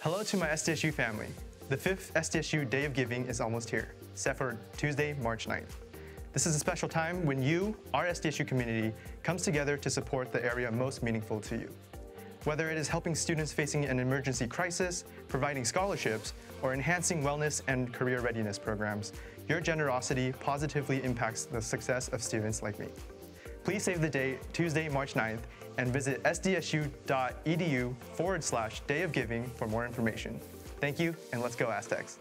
Hello to my SDSU family. The fifth SDSU Day of Giving is almost here, set for Tuesday, March 9th. This is a special time when you, our SDSU community, comes together to support the area most meaningful to you. Whether it is helping students facing an emergency crisis, providing scholarships, or enhancing wellness and career readiness programs, your generosity positively impacts the success of students like me. Please save the date, Tuesday, March 9th, and visit sdsu.edu forward slash day of giving for more information. Thank you, and let's go Aztecs.